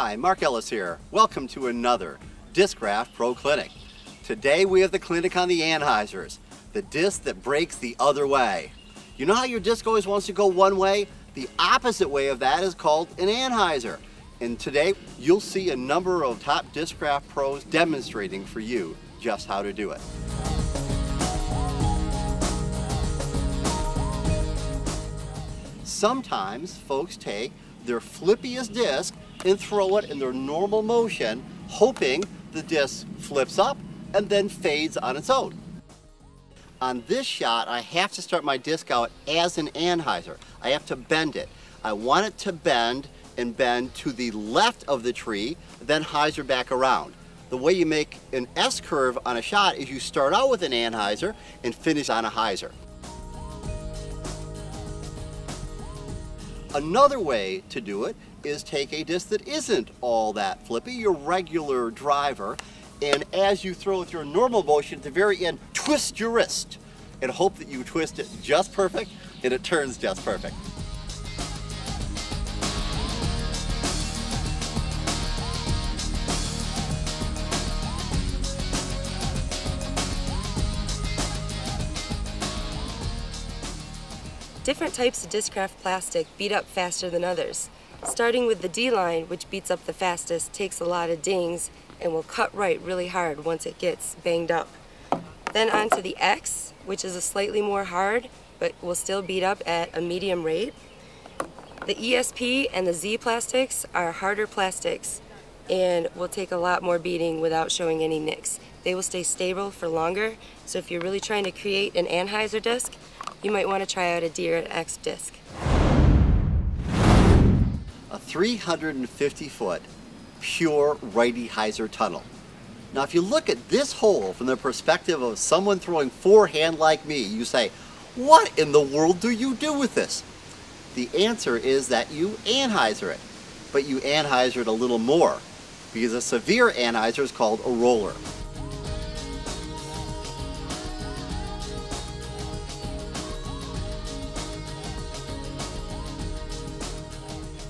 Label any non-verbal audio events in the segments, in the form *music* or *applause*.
Hi, Mark Ellis here. Welcome to another Discraft Pro Clinic. Today we have the clinic on the anhyzer's, the disc that breaks the other way. You know how your disc always wants to go one way? The opposite way of that is called an anhyzer. And today you'll see a number of top Discraft pros demonstrating for you just how to do it. Sometimes folks take their flippiest disc and throw it in their normal motion, hoping the disc flips up and then fades on its own. On this shot, I have to start my disc out as an anhyzer. I have to bend it. I want it to bend and bend to the left of the tree, then hyzer back around. The way you make an S curve on a shot is you start out with an anhyzer and finish on a hyzer. Another way to do it is take a disc that isn't all that flippy, your regular driver, and as you throw with your normal motion at the very end, twist your wrist and hope that you twist it just perfect and it turns just perfect. Different types of Discraft plastic beat up faster than others. Starting with the D-line, which beats up the fastest, takes a lot of dings and will cut right really hard once it gets banged up. Then onto the X, which is a slightly more hard, but will still beat up at a medium rate. The ESP and the Z plastics are harder plastics and will take a lot more beating without showing any nicks. They will stay stable for longer, so if you're really trying to create an anhyzer disc, you might want to try out a Deere X disc. A 350 foot pure righty hyzer tunnel. Now if you look at this hole from the perspective of someone throwing forehand like me, you say, what in the world do you do with this? The answer is that you anhyzer it, but you anhyzer it a little more because a severe anhyzer is called a roller.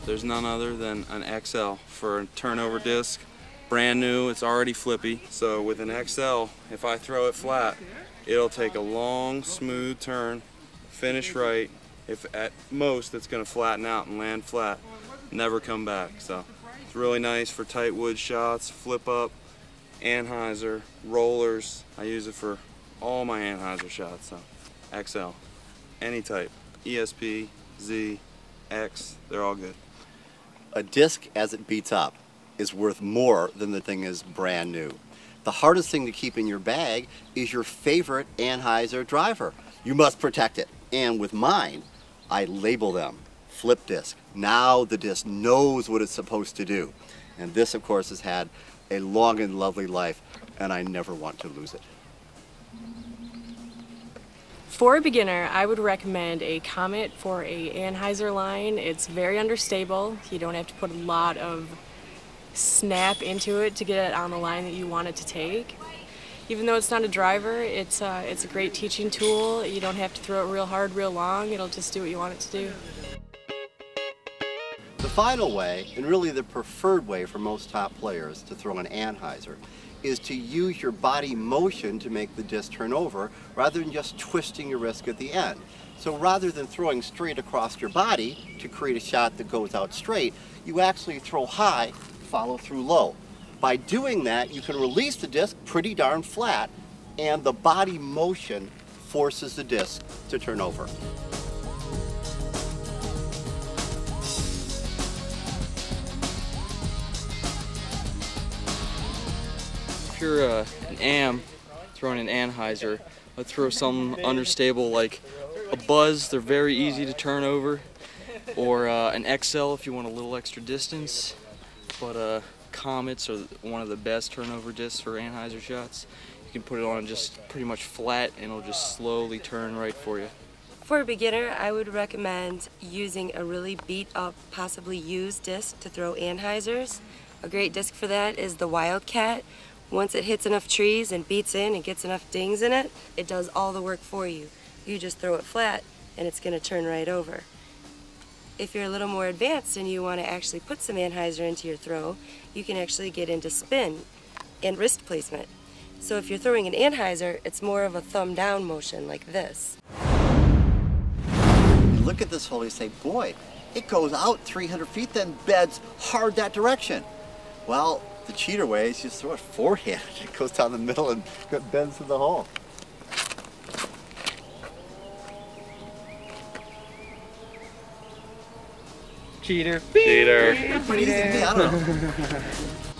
There's none other than an XL for a turnover disc. Brand new, it's already flippy. So with an XL, if I throw it flat, it'll take a long, smooth turn, finish right. If at most it's gonna flatten out and land flat, never come back. So it's really nice for tight wood shots, flip up, anhyzer, rollers. I use it for all my anhyzer shots, so XL, any type, ESP, Z, X, they're all good a disc as it beats up is worth more than the thing is brand new. The hardest thing to keep in your bag is your favorite anhyzer driver. You must protect it. And with mine, I label them flip disc. Now the disc knows what it's supposed to do. And this, of course, has had a long and lovely life, and I never want to lose it. For a beginner, I would recommend a Comet for a anhyzer line. It's very understable. You don't have to put a lot of snap into it to get it on the line that you want it to take. Even though it's not a driver, it's, uh, it's a great teaching tool. You don't have to throw it real hard, real long. It'll just do what you want it to do. The final way, and really the preferred way for most top players to throw an anhyzer, is to use your body motion to make the disc turn over rather than just twisting your wrist at the end. So rather than throwing straight across your body to create a shot that goes out straight, you actually throw high, follow through low. By doing that, you can release the disc pretty darn flat and the body motion forces the disc to turn over. If you're uh, an AM throwing an anhyzer, let's throw some understable like a Buzz, they're very easy to turn over, or uh, an XL if you want a little extra distance, but uh, Comets are one of the best turnover discs for anhyzer shots. You can put it on just pretty much flat and it'll just slowly turn right for you. For a beginner, I would recommend using a really beat up, possibly used disc to throw anhyzers. A great disc for that is the Wildcat, once it hits enough trees and beats in and gets enough dings in it, it does all the work for you. You just throw it flat and it's going to turn right over. If you're a little more advanced and you want to actually put some anhyzer into your throw, you can actually get into spin and wrist placement. So if you're throwing an anhyzer, it's more of a thumb down motion like this. Look at this hole, you say, boy, it goes out 300 feet, then beds hard that direction. Well, the cheater way is just throw it forehand. It goes down the middle and bends to the hole. Cheater. Cheater. Pretty easy to me, I don't know. *laughs*